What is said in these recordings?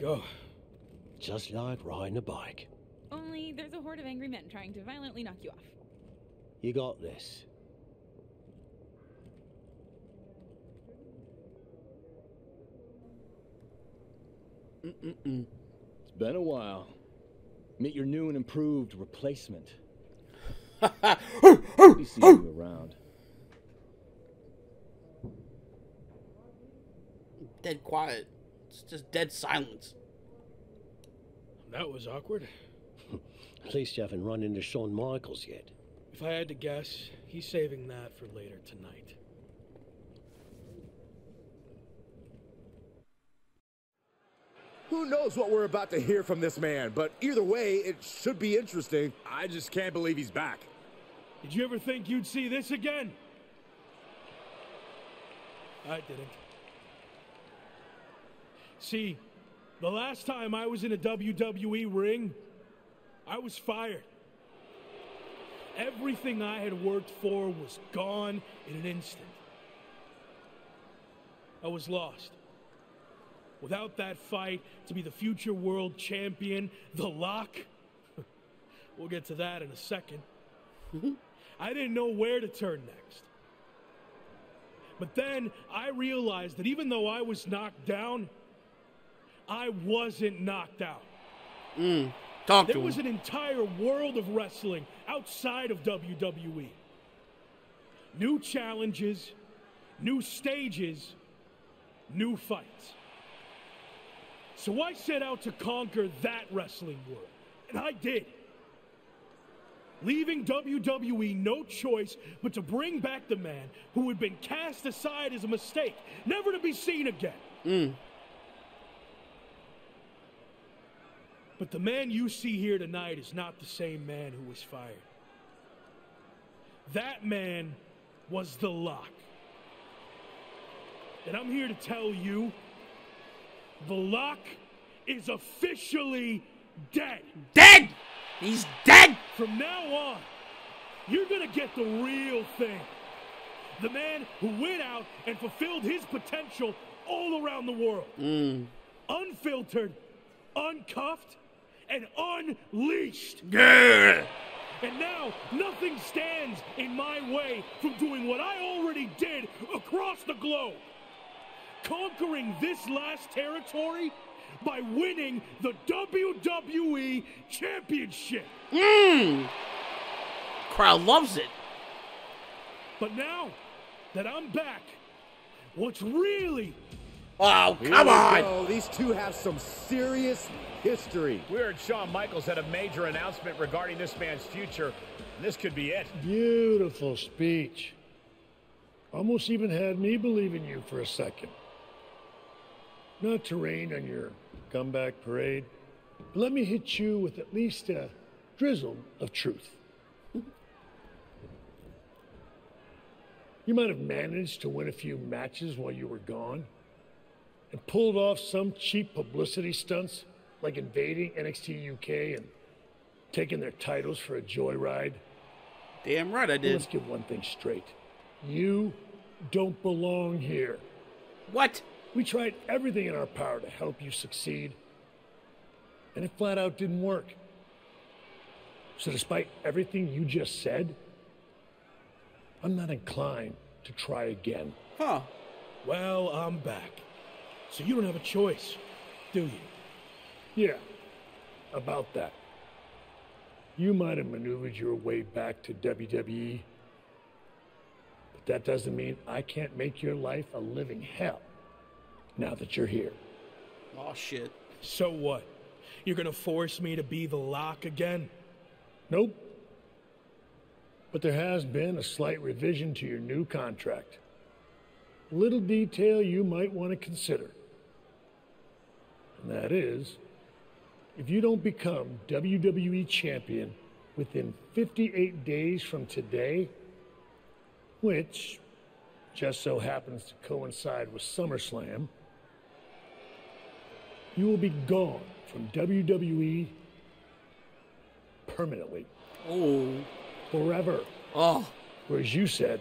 go. Just like riding a bike. Only there's a horde of angry men trying to violently knock you off. You got this. Mm-mm-mm. It's been a while. Meet your new and improved replacement. be seeing you around. Dead quiet. It's just dead silence. That was awkward. At least you haven't run into Shawn Michaels yet. If I had to guess, he's saving that for later tonight. Who knows what we're about to hear from this man, but either way, it should be interesting. I just can't believe he's back. Did you ever think you'd see this again? I didn't. See, the last time I was in a WWE ring, I was fired. Everything I had worked for was gone in an instant. I was lost. Without that fight to be the future world champion, The Lock, we'll get to that in a second. I didn't know where to turn next. But then I realized that even though I was knocked down, I wasn't knocked out. Mm. Talk there to was him. an entire world of wrestling outside of WWE. New challenges, new stages, new fights. So I set out to conquer that wrestling world, and I did. Leaving WWE no choice but to bring back the man who had been cast aside as a mistake, never to be seen again. Mm. But the man you see here tonight is not the same man who was fired. That man was the lock. And I'm here to tell you the lock is officially dead. Dead! He's dead! From now on, you're gonna get the real thing. The man who went out and fulfilled his potential all around the world. Mm. Unfiltered, uncuffed, and unleashed. Yeah. And now nothing stands in my way from doing what I already did across the globe. Conquering this last territory by winning the WWE Championship. Mmm. Crowd loves it. But now that I'm back, what's really Oh, come on. go. These two have some serious history. We heard Shawn Michaels had a major announcement regarding this man's future. And this could be it. Beautiful speech. Almost even had me believe in you for a second. Not to rain on your comeback parade, but let me hit you with at least a drizzle of truth. You might have managed to win a few matches while you were gone and pulled off some cheap publicity stunts like invading NXT UK and taking their titles for a joyride. Damn right I did. Let's get one thing straight. You don't belong here. What? We tried everything in our power to help you succeed, and it flat out didn't work. So, despite everything you just said, I'm not inclined to try again. Huh. Well, I'm back. So you don't have a choice, do you? Yeah, about that. You might have maneuvered your way back to WWE, but that doesn't mean I can't make your life a living hell now that you're here. Oh, shit. So what? You're gonna force me to be the lock again? Nope. But there has been a slight revision to your new contract. A little detail you might want to consider. And that is, if you don't become WWE champion within 58 days from today, which just so happens to coincide with SummerSlam, you will be gone from WWE permanently. Oh. Forever. Oh. Whereas you said,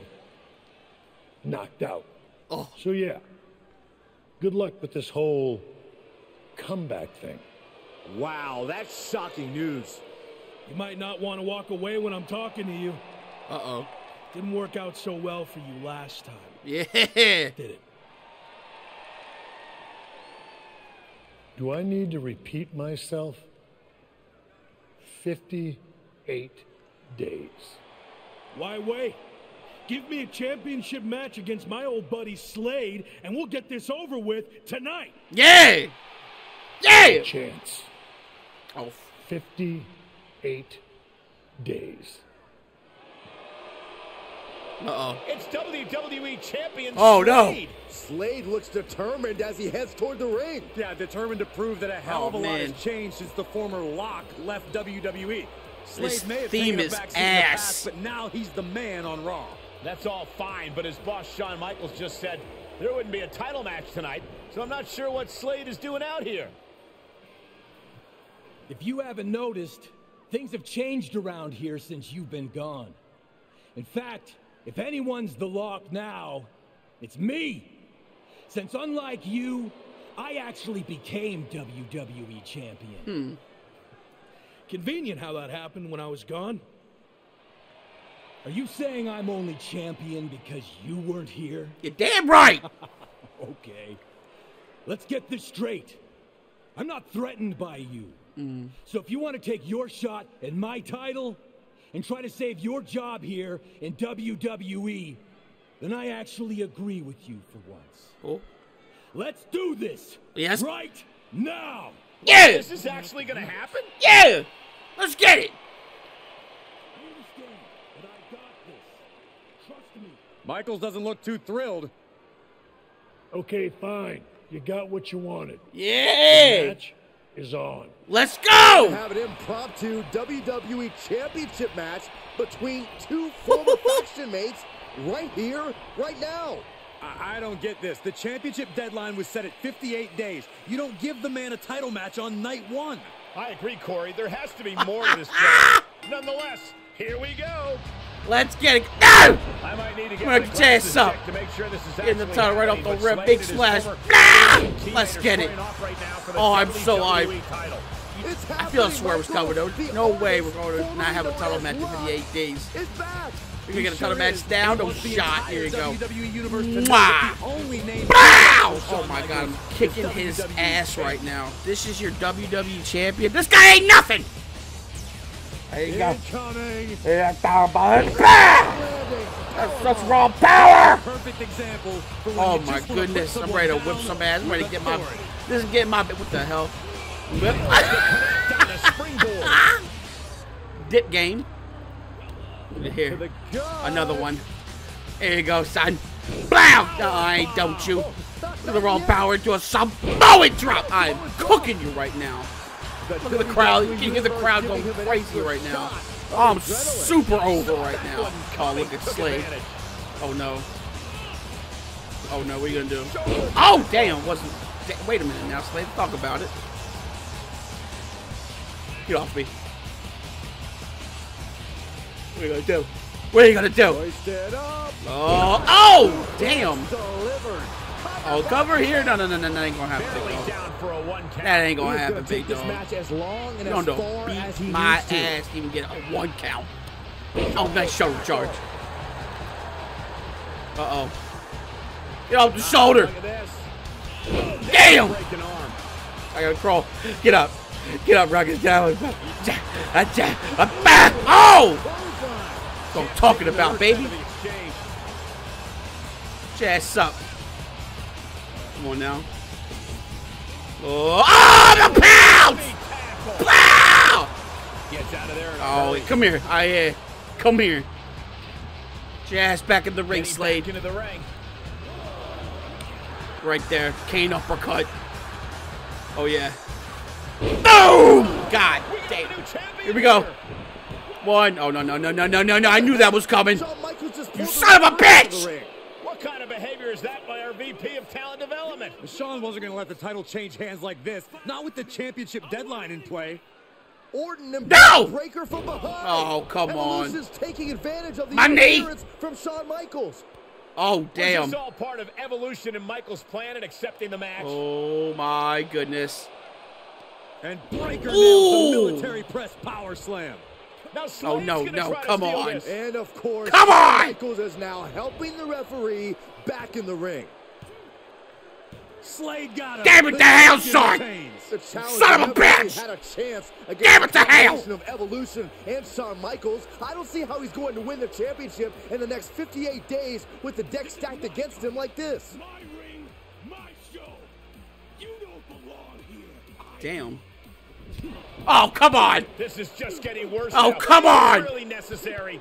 knocked out. Oh. So, yeah. Good luck with this whole comeback thing. Wow, that's shocking news. You might not want to walk away when I'm talking to you. Uh oh. Didn't work out so well for you last time, Yeah. did it? Do I need to repeat myself? 58 days. Why wait? Give me a championship match against my old buddy Slade, and we'll get this over with tonight. Yeah. Yeah. Chance. Oh, 58 days. uh oh. It's WWE Champion Oh, no. Slade. Slade looks determined as he heads toward the ring. Yeah, determined to prove that a hell Oh, of a lot has changed since the former Lock left WWE. Slade This may have theme is backseat the ass. past, but now he's the man on Raw. That's all fine, but his boss Shawn Michaels just said there wouldn't be a title match tonight, so I'm not sure what Slade is doing out here. If you haven't noticed, things have changed around here since you've been gone. In fact, if anyone's the lock now, it's me. Since unlike you, I actually became WWE champion. Hmm. Convenient how that happened when I was gone. Are you saying I'm only champion because you weren't here? You're damn right. Okay. Let's get this straight. I'm not threatened by you. So if you want to take your shot at my title and try to save your job here in WWE, then I actually agree with you for once. Oh. Let's do this. Yes. Right now. Yeah. This is actually going to happen? Yeah. Let's get it. Understand that I got this. Trust me. Michaels doesn't look too thrilled. Okay, fine. You got what you wanted. Yeah. Match is on. Let's go. Have an impromptu WWE Championship match between two former faction mates right here, right now. I, I don't get this. The championship deadline was set at 58 days. You don't give the man a title match on night one. I agree, Corey. There has to be more to this show. Nonetheless, here we go. Let's get it. No. I might need to get Mark my your chest up. to make sure this is in the actually title right off the but rip. Big and his splash. Ah! Let's get it. right now for the Oh, I'm so WWE hyped. I feel I swear it was Michael. coming. There's no way we're going to not have a title match in known as 58 days. Rock back. We're gonna get a Sure title match down. He No shot. Here you go. WWE universe to know Mwah. that the only name Bow! Oh my god, I'm kicking his ass right now. This is your WWE champion. This guy ain't nothing. There you go. Incoming. Yeah, down by it. That's such raw power. Perfect example Oh my just wanna put goodness, I'm ready to whip some ass. I'm ready to get my. This is getting my. What the hell? Whip. Down a springboard. Dip game. Here, another one. There you go, son. Bam! No, I ain't, don't you. Look at the raw power into a Samoan drop. I'm cooking you right now. Look at the crowd. You can get the crowd going crazy right now. Oh, I'm super over right now. Oh, look at Slade. Oh no. Oh no, what are you gonna do? Oh damn, wasn't. Wait a minute now, Slade. Talk about it. Get off me. What are you gonna do? What are you gonna do? Oh, oh, damn. Oh, cover here? No, no, no, no, that ain't gonna happen. That ain't gonna happen, big dog. You don't know, beat my ass even get a one count. Oh, nice shoulder charge. Uh oh. Get off the shoulder. Damn. I gotta crawl. Get up. Get up, Rocket down. Back. Oh! That's what I'm talking about, baby. Get ass up. Come on now. Oh, oh the pounce! Pow! Gets out of there. Oh, come here. I uh, come here. Ass back in the ring, Slade. into the ring. Right there. Kane uppercut. Oh, yeah. Boom! God damn. Here we go. One. Oh, no, no, no, no, no, no, no. I knew that was coming. Shawn Michaels just You son of a bitch! The ring. What kind of behavior is that by our VP of talent development? Shawn wasn't going to let the title change hands like this, not with the championship deadline in play. Orton and No! breaker from behind. Oh, come and on. Elusive's taking advantage of the My knee. interference from Shawn Michaels. Oh, Was damn. this all part of evolution in Michael's plan and accepting the match? Oh, my goodness. And Breaker nails the military press power slam. Now Oh no, no, come on. this. And of course, Come on! Michaels is now helping the referee back in the ring. Slade got him. Damn it The to hell, champion son! retains. The challenge Son of a never really bitch! had a chance against Damn it the to hell! combination of Evolution and Shawn Michaels. I don't see how he's going to win the championship in the next 58 days with the deck stacked against him like this. My ring, my show. You don't belong here. Damn. Oh, come on. This is just getting worse. Oh, now. come Is it on! Really necessary.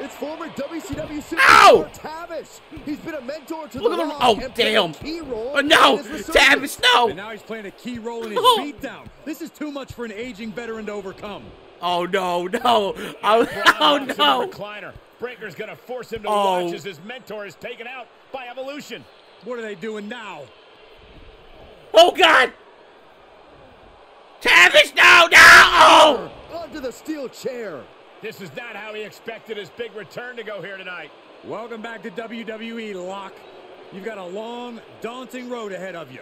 It's former WCW superstar Tavish. He's been a mentor to Look the at the- Rock oh, damn. key role Oh, no, in. Tavish, no. And now he's playing a key role in his Oh. beatdown. This is too much for an aging veteran to overcome. Oh no, no. Oh, oh no. Recliner. Breaker's gonna force him to Oh. watch as his mentor is taken out by Evolution. What are they doing now? Oh God. Tavish, no, no. Onto the steel chair. This is not how he expected his big return to go here tonight. Welcome back to WWE, Lock. You've got a long, daunting road ahead of you.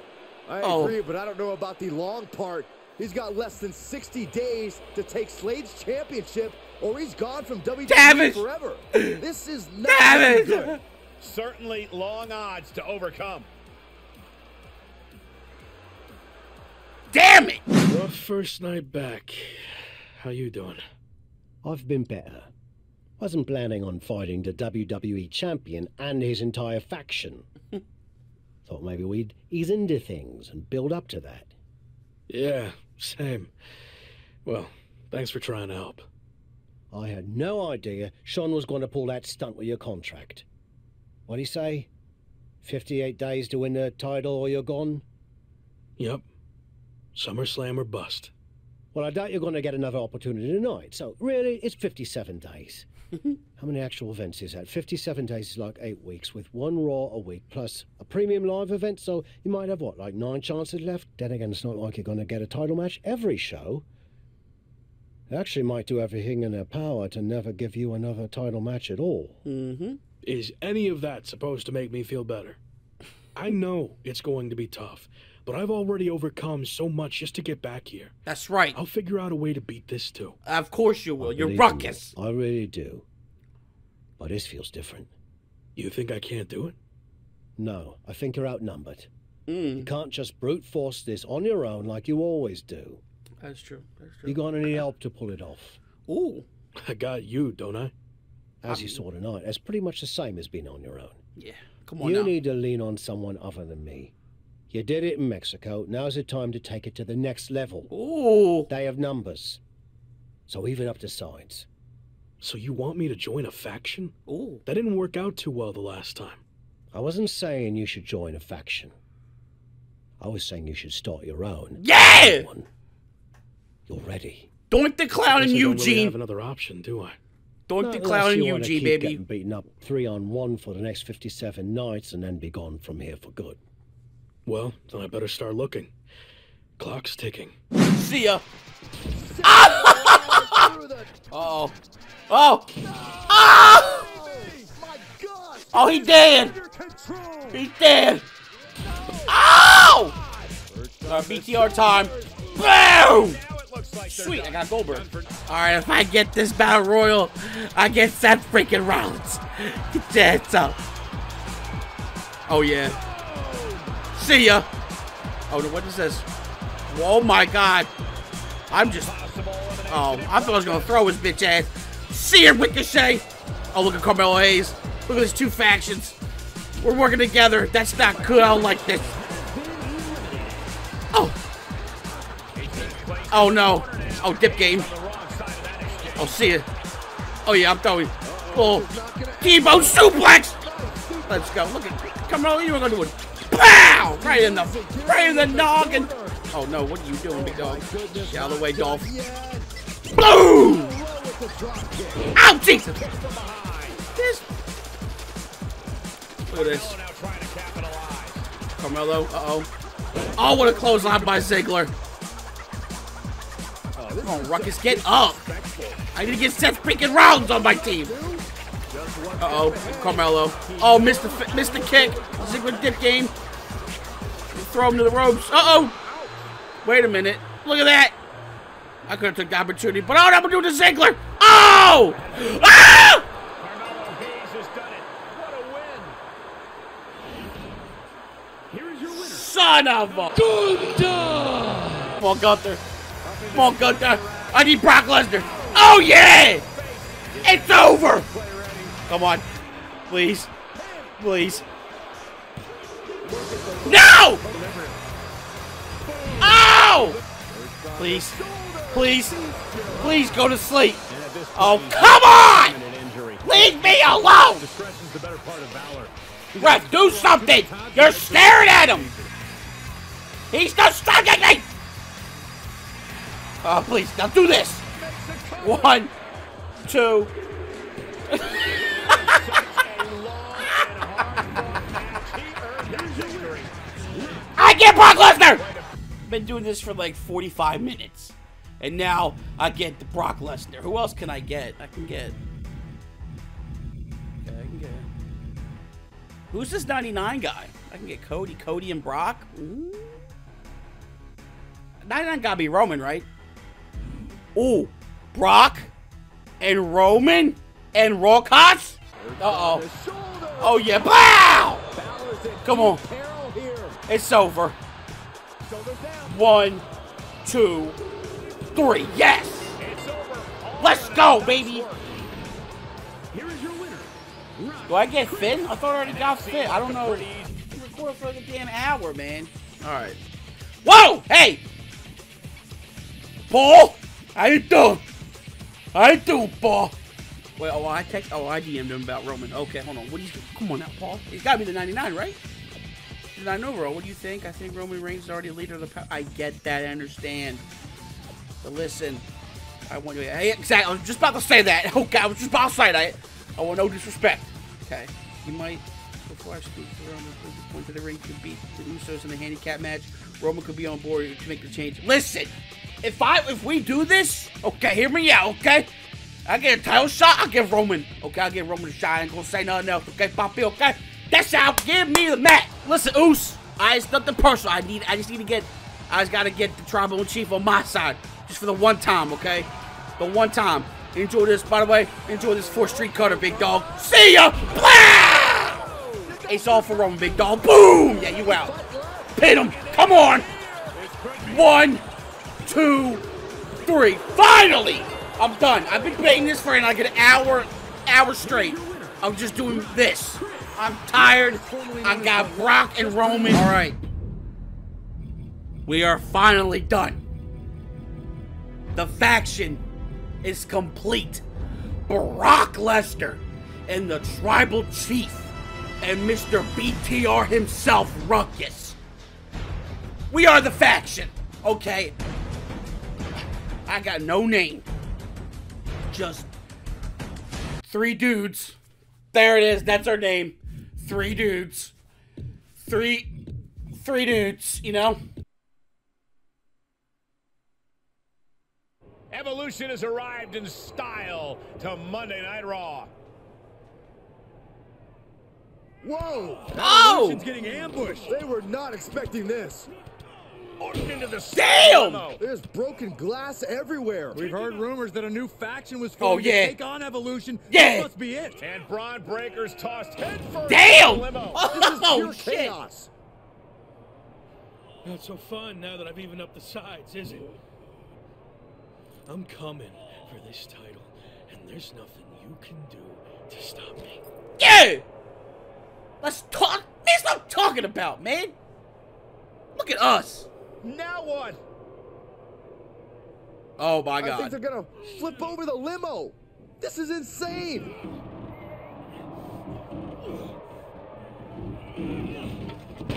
I Oh. agree, but I don't know about the long part. He's got less than 60 days to take Slade's championship, or he's gone from WWE Tavish! forever. This is not Tavish! good. Certainly long odds to overcome. Damn it. Rough first night back. How you doing? I've been better. Wasn't planning on fighting the WWE champion and his entire faction. Thought maybe we'd ease into things and build up to that. Yeah, same. Well, thanks for trying to help. I had no idea Shawn was going to pull that stunt with your contract. What'd he say? 58 days to win the title or you're gone? Yep. SummerSlam or bust. Well, I doubt you're going to get another opportunity tonight. So, really, it's 57 days. How many actual events is that? 57 days is like eight weeks, with one Raw a week, plus a premium live event, so you might have, what, like nine chances left? Then again, it's not like you're going to get a title match every show. They actually might do everything in their power to never give you another title match at all. Mm-hmm. Is any of that supposed to make me feel better? I know it's going to be tough, but I've already overcome so much just to get back here. That's right. I'll figure out a way to beat this too. Of course you will. I You're you. Ruckus. I really do. But this feels different. You think I can't do it? No, I think you're outnumbered. You Mm, can't just brute force this on your own like you always do. that's true. That's You're true. going to need help to pull it off. Ooh. I got you, don't I? As you saw tonight, that's pretty much the same as being on your own. Yeah. Come on You now. need to lean on someone other than me. You did it in Mexico. Now's the time to take it to the next level. Ooh. They have numbers. So even up to sides. So you want me to join a faction? Ooh. That didn't work out too well the last time. I wasn't saying you should join a faction. I was saying you should start your own. Yeah! One. You're ready. Doink the clown Guess and I don't really have another option, do I? Doink Not the clown and you wanna Eugene, keep baby. Getting beaten up three on one for the next 57 nights and then be gone from here for good. Well, then I better start looking. Clock's ticking. See ya. Uh-oh. Oh. Oh! Oh, he dead. He's dead. Oh! Our BTR time. Boom! Sweet, I got Goldberg. All right, if I get this battle royal, I get Seth freaking Rollins. Get that up. Oh yeah. See ya. Oh, no, what is this? Oh my God. I'm just. Oh, I thought I was gonna throw his bitch ass. See ya, Ricochet. Oh, look at Carmelo Hayes. Look at these two factions. We're working together. That's not good. I don't like this. Oh. Oh no. Oh, dip game. Oh, see ya. Oh yeah, I'm throwing. Oh, T-bone suplex. Let's go. Look at. Come on, you were gonna do it. Pow! Right in the, right in the noggin. Oh no, what are you doing, big dog? Get out of the way, Dolph. Boom! Ow, Jesus! This. Look at this. Carmelo. Uh oh. Oh, what a clothesline by Ziggler. Come on, Ruckus, get up. I need to get Seth freaking rounds on my team. Uh oh, Carmelo. Oh, missed the, missed the kick. Ziggler dip game. Throw him to the ropes. Uh-oh. Wait a minute. Look at that. I could have took the opportunity, but I'm gonna do to Ziggler. Oh! Ah! Son of a... Come on, Gunther. On, Gunther. I need Brock Lesnar. Oh, yeah! It's over! Come on. Please. Please. No! Oh! Please. Please. Please go to sleep. Oh, come on! Leave me alone! Ref, do something! You're staring at him! He's distracting me! Oh, please, now do this! One, two. Get Brock Lesnar! Been doing this for like 45 minutes. And now I get the Brock Lesnar. Who else can I get? I can get. Okay, I can get. Who's this 99 guy? I can get Cody, Cody, and Brock. Ooh. 99 gotta be Roman, right? Ooh, Brock and Roman and Ruckus? Uh oh. Oh yeah, bow! Come on. It's over. One, two, three. Yes! Let's go, baby! Here is your winner. Do I get Finn? I thought I already got Finn. I don't know. You recorded for the damn hour, man. Alright. Whoa! Hey! Paul! How you doing? How you doing, Paul? Wait, oh, I text. Oh, I DM'd him about Roman. Okay, hold on. What do you? Come on now, Paul. He's got to be the 99, right? I know, Ro? What do you think? I think Roman Reigns is already leader of the. Power. I get that. I understand. But listen, I want you. Hey, exactly. I was just about to say that. Okay, I was just about to say that. I want no disrespect. Okay, you might. Before I speak to Roman, point to the ring to beat the Usos in the handicap match. Roman could be on board to make the change. Listen, if I if we do this, okay, hear me out, okay? I get a title shot, I'll give Roman. Okay, I'll give Roman a shot. I ain't gonna say nothing else, okay, Poppy, okay? That's how give me the match. Listen, Oos, I it's nothing personal. I need I just need to get I just gotta get the tribal chief on my side. Just for the one time, okay? The one time. Enjoy this, by the way. Enjoy this four street cutter, big dog. See ya! Blah! It's all for Roman, big dog. Boom! Yeah, you out. Pin him. Come on. One, two, three. Finally! I'm done. I've been baiting this for like an hour, hour straight. I'm just doing this. I'm tired. I got Brock and Roman. All right. We are finally done. The faction is complete. Brock Lesnar and the tribal chief and Mr. BTR himself, Ruckus. We are the faction, okay? I got no name. Just three dudes. There it is. That's our name. Three dudes. Three three dudes, you know? Evolution has arrived in style to Monday Night Raw. Whoa! Oh! Evolution's getting ambushed. They were not expecting this. Into the Damn! limo. There's broken glass everywhere. We've heard rumors that a new faction was Oh, formed yeah. to take on Evolution. Yeah. This must be it. And Braun Breaker's tossed headfirst Damn! into the limo. Oh, this is Oh, pure shit. chaos. Not so fun now that I've evened up the sides, is it? I'm coming for this title, and there's nothing you can do to stop me. Yeah! Let's talk. That's what I'm talking about, man. Look at us. Now what? Oh my god. I think they're gonna flip over the limo. This is insane.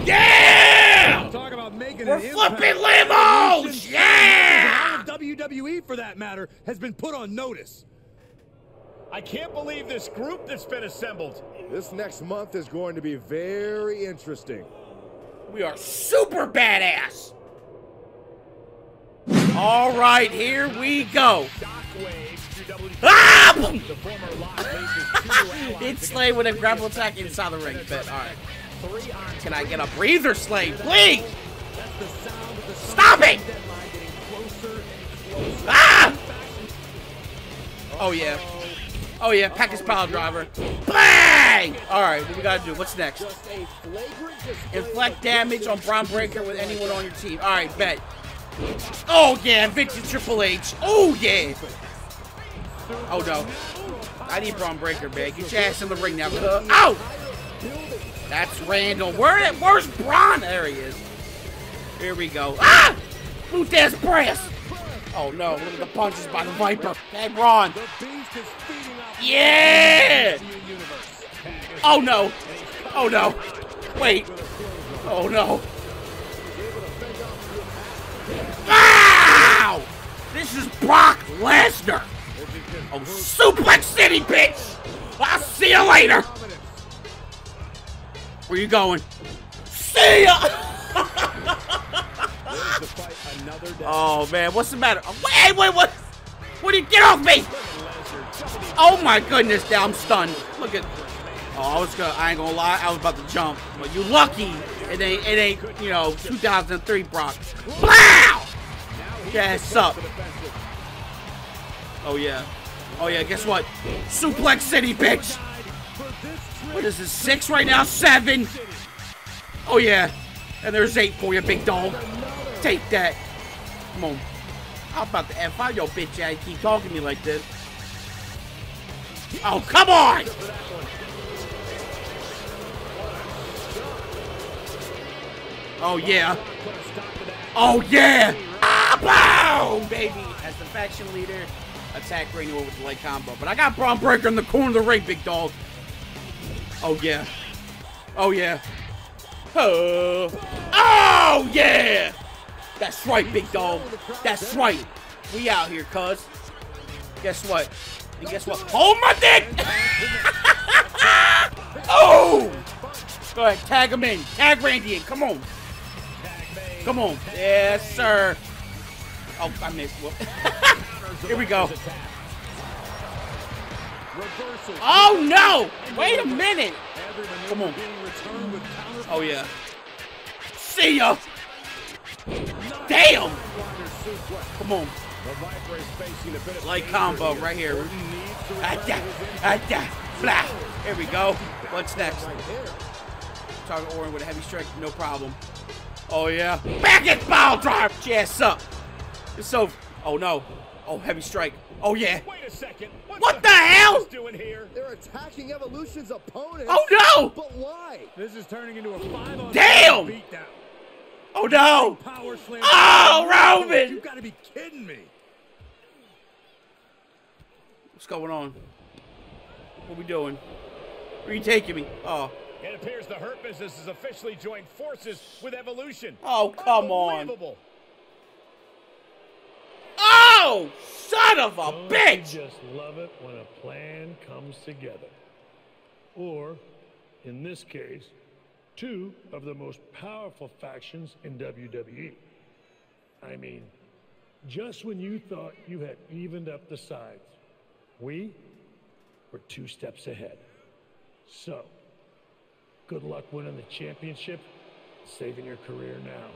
Yeah! Talk about making We're flipping limos! Yeah! WWE, for that matter, has been put on notice. I can't believe this group that's been assembled. This next month is going to be very interesting. We are super badass. All right, here we go. Ah! It's Slay with a grapple attack inside the ring. But all right. Can I get a breather, Slay? Please! Stop it! Ah! Oh yeah. Oh yeah, Package pile driver. Bang! Alright, what we gotta do? What's next? Inflict damage on Braun Breaker with anyone on your team. Alright, bet. Oh yeah, vintage Triple H. Oh yeah. Oh no. I need Braun Breaker, man. Get your ass in the ring now, cuz. Ow! That's Randall. Where, where's Braun? There he is. Here we go. Ah! Lou Thesz Press! Oh no, look at the punches by the Viper. Hey, Braun. Yeah! Oh no. Oh no. Wait. Oh no. This is Brock Lesnar. Oh, Suplex City, bitch! I'll see you later. Where you going? See ya! oh man, what's the matter? Wait, wait, what? What do you get off me? Oh my goodness, now I'm stunned. Look at. Oh, I was gonna. I ain't gonna lie. I was about to jump, but you lucky. It ain't. It ain't. You know, 2003 Brock. Blow! Yes, up. Oh yeah. Oh yeah. Guess what? Suplex City, bitch. What is this? Six right now? Seven. Oh yeah. And there's eight for you, big dog. Take that. Come on. How about the F out your bitch ass keep talking to me like this? Oh, come on! Oh, yeah. Oh, yeah! Boom, baby! As the faction leader, attack Randy with the leg combo. But I got Braun Breaker in the corner of the ring, big dog. Oh, yeah. Oh, yeah. Oh, oh yeah! That's right, big dog. That's right. We out here, cuz. Guess what? And guess what? Hold my dick! oh! Go ahead, tag him in. Tag Randy in. Come on. Come on. Yes, sir. Oh, I missed. Here we go. Oh, no! Wait a minute! Come on. Oh, yeah. See ya! Damn! Come on. Light combo right here. Blah. Here we go. What's next? Target Orton with a heavy strike, no problem. Oh, yeah. Back at foul drive! Chest up. It's so. Oh, no. Oh, heavy strike. Oh, yeah. Wait a second. What the hell? doing here? They're attacking Evolution's opponent. Oh, no! But why? This is turning into a five on Damn! beatdown. Oh, no! Power slam. Oh, Roman! You gotta be kidding me. What's going on? What we doing? Where you taking me? Oh. It appears the Hurt Business has officially joined forces with Evolution. Oh, come on. Oh! Son of a Don't you bitch! just love it when a plan comes together. Or, in this case, two of the most powerful factions in WWE. I mean, just when you thought you had evened up the sides, we were two steps ahead. So, good luck winning the championship, saving your career now.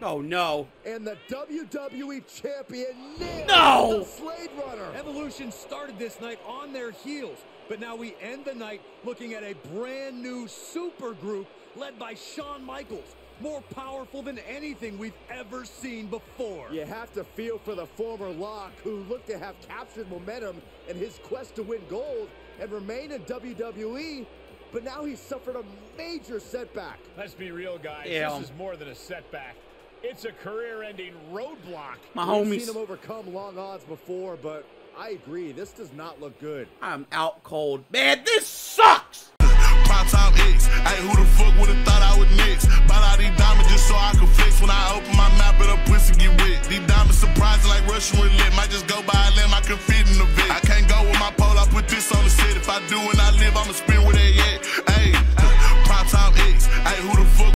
Oh, no. And the WWE champion nailed No! the Slade Runner. Evolution started this night on their heels, but now we end the night looking at a brand new super group led by Shawn Michaels, more powerful than anything we've ever seen before. You have to feel for the former Lock, who looked to have captured momentum in his quest to win gold and remain in WWE, but now he's suffered a major setback. Let's be real, guys. Yeah. This is more than a setback. It's a career-ending roadblock. My homies. We've seen him overcome long odds before, but I agree. This does not look good. I'm out cold. Man, this sucks. Prime time X. Ay, who the fuck would have thought I would next? Bought all these diamonds just so I could flex. When I open my mouth, but a pussy get wet. These diamonds surprising like Russian roulette. Might just go by a limb, I can fit in the vet. I can't go with my pole, I put this on the set. If I do and I live, I'ma spin with they at. Ay, prime time X. Ay, who the fuck?